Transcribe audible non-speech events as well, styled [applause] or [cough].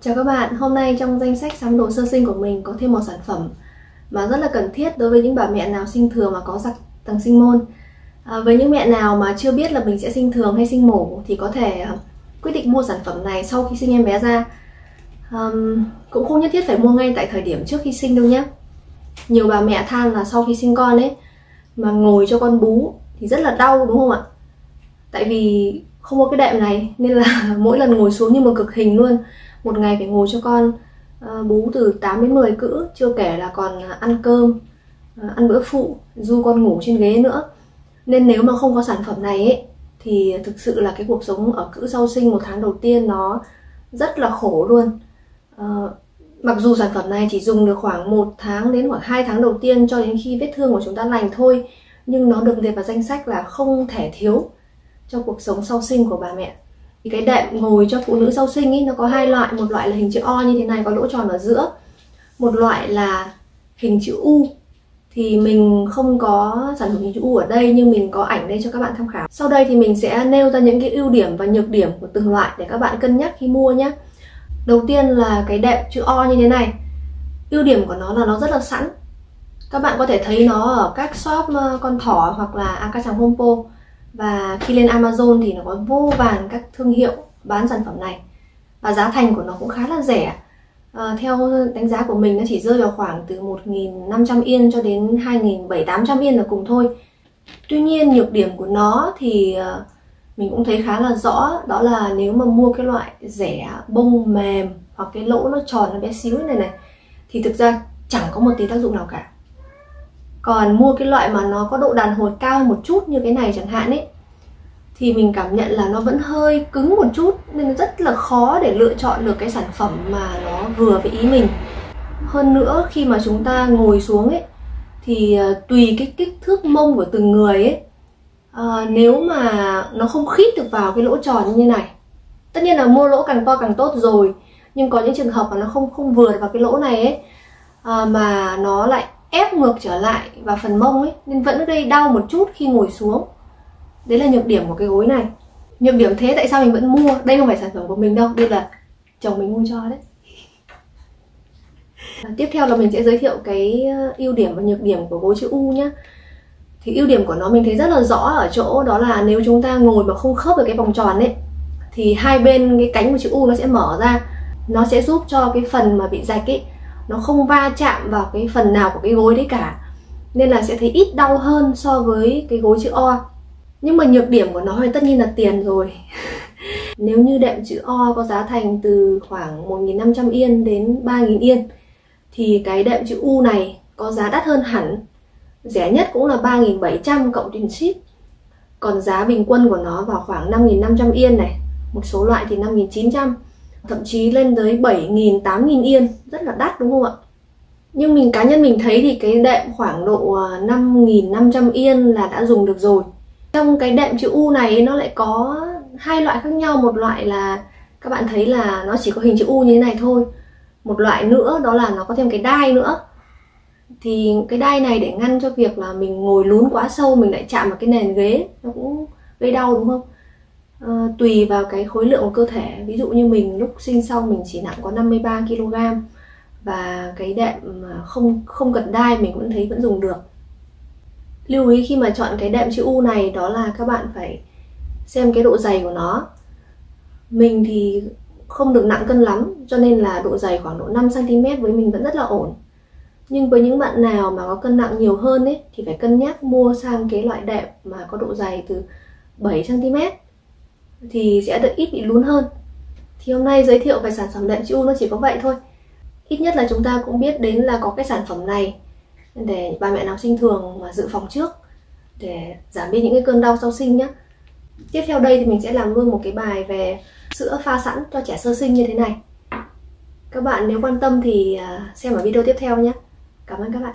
Chào các bạn, hôm nay trong danh sách sắm đồ sơ sinh của mình có thêm một sản phẩm mà rất là cần thiết đối với những bà mẹ nào sinh thường mà có giặc tầng sinh môn. À, với những mẹ nào mà chưa biết là mình sẽ sinh thường hay sinh mổ thì có thể à, quyết định mua sản phẩm này sau khi sinh em bé ra. Um, cũng không nhất thiết phải mua ngay tại thời điểm trước khi sinh đâu nhé. Nhiều bà mẹ than là sau khi sinh con ấy mà ngồi cho con bú thì rất là đau đúng không ạ? Tại vì không có cái đệm này nên là [laughs] mỗi lần ngồi xuống như một cực hình luôn một ngày phải ngồi cho con ờ, bú từ 8 đến 10 cữ chưa kể là còn ăn cơm ờ, ăn bữa phụ du con ngủ trên ghế nữa. Nên nếu mà không có sản phẩm này ấy, thì thực sự là cái cuộc sống ở cữ sau sinh một tháng đầu tiên nó rất là khổ luôn. Ờ, mặc dù sản phẩm này chỉ dùng được khoảng một tháng đến khoảng 2 tháng đầu tiên cho đến khi vết thương của chúng ta lành thôi nhưng nó được liệt vào danh sách là không thể thiếu cho cuộc sống sau sinh của bà mẹ thì cái đệm ngồi cho phụ nữ sau sinh ý, nó có hai loại. Một loại là hình chữ O như thế này có lỗ tròn ở giữa. Một loại là hình chữ U. Thì mình không có sản phẩm hình chữ U ở đây nhưng mình có ảnh đây cho các bạn tham khảo. Sau đây thì mình sẽ nêu ra những cái ưu điểm và nhược điểm của từng loại để các bạn cân nhắc khi mua nhé. Đầu tiên là cái đệm chữ O như thế này. Ưu điểm của nó là nó rất là sẵn. Các bạn có thể thấy nó ở các shop ờ, con thỏ hoặc là Akasang Hompo và khi lên Amazon thì nó có vô vàn các thương hiệu bán sản phẩm này. Và giá thành của nó cũng khá là rẻ. À, theo đánh giá của mình nó chỉ rơi vào khoảng từ 1.500 yên cho đến 2.700 yên là cùng thôi. Tuy nhiên nhược điểm của nó thì ờ, mình cũng thấy khá là rõ. Đó là nếu mà mua cái loại rẻ bông mềm hoặc cái lỗ nó tròn nó bé xíu này này thì thực ra chẳng có một tí tác dụng nào cả còn mua cái loại mà nó có độ đàn hồi cao một chút như cái này chẳng hạn ấy thì mình cảm nhận là nó vẫn hơi cứng một chút nên rất là khó để lựa chọn được cái sản phẩm mà nó vừa với ý mình. Hơn nữa khi mà chúng ta ngồi xuống ấy thì ờ, tùy cái kích thước mông của từng người ấy à, nếu mà nó không khít được vào cái lỗ tròn như này tất nhiên là mua lỗ càng to càng tốt rồi nhưng có những trường hợp mà nó không không vừa vào cái lỗ này ấy à, mà nó lại ép ngược trở lại vào phần mông ấy, nên vẫn gây đau một chút khi ngồi xuống. Đấy là nhược điểm của cái gối này. Nhược điểm thế tại sao mình vẫn mua? Đây không phải sản phẩm của mình đâu, đây là chồng mình mua cho đấy. À, tiếp theo là mình sẽ giới thiệu cái ờ, ưu điểm và nhược điểm của gối chữ U nhé thì ưu điểm của nó mình thấy rất là rõ ở chỗ đó là nếu chúng ta ngồi mà không khớp được cái vòng tròn ấy, thì hai bên cái cánh của chữ U nó sẽ mở ra. Nó sẽ giúp cho cái phần mà bị rạch ấy nó không va chạm vào cái phần nào của cái gối đấy cả. Nên là sẽ thấy ít đau hơn so với cái gối chữ O. Nhưng mà nhược điểm của nó thì tất nhiên là tiền rồi. [laughs] Nếu như đệm chữ O có giá thành từ khoảng 1.500 yên đến 3.000 yên, thì cái đệm chữ U này có giá đắt hơn hẳn. Rẻ nhất cũng là 3.700 cộng tiền ship còn giá bình quân của nó vào khoảng 5.500 yên này. Một số loại thì 5.900 thậm chí lên tới 7.000, 8.000 yên rất là đắt đúng không ạ? Nhưng mình cá nhân mình thấy thì cái đệm khoảng độ à, 5.500 yên là đã dùng được rồi. Trong cái đệm chữ U này nó lại có hai loại khác nhau. Một loại là các bạn thấy là nó chỉ có hình chữ U như thế này thôi. Một loại nữa đó là nó có thêm cái đai nữa. Thì cái đai này để ngăn cho việc là mình ngồi lún quá sâu mình lại chạm vào cái nền ghế nó cũng gây đau đúng không? Ờ, tùy vào cái khối lượng của cơ thể. Ví dụ như mình lúc sinh xong mình chỉ nặng có 53 kg và cái đệm mà không không cần đai mình vẫn thấy vẫn dùng được. Lưu ý khi mà chọn cái đệm chữ U này đó là các bạn phải xem cái độ dày của nó. Mình thì không được nặng cân lắm, cho nên là độ dày khoảng độ 5 cm với mình vẫn rất là ổn. Nhưng với những bạn nào mà có cân nặng nhiều hơn ấy, thì phải cân nhắc mua sang cái loại đệm mà có độ dày từ 7 cm thì sẽ được ít bị lún hơn. Thì hôm nay giới thiệu về sản phẩm đệm chữ U nó chỉ có vậy thôi. Ít nhất là chúng ta cũng biết đến là có cái sản phẩm này để bà mẹ nào sinh thường mà dự phòng trước, để giảm đi những cái cơn đau sau sinh nhé tiếp theo đây thì mình sẽ làm luôn một cái bài về sữa pha sẵn cho trẻ sơ sinh như thế này. Các bạn nếu quan tâm thì à, xem ở video tiếp theo nhé cảm ơn các bạn.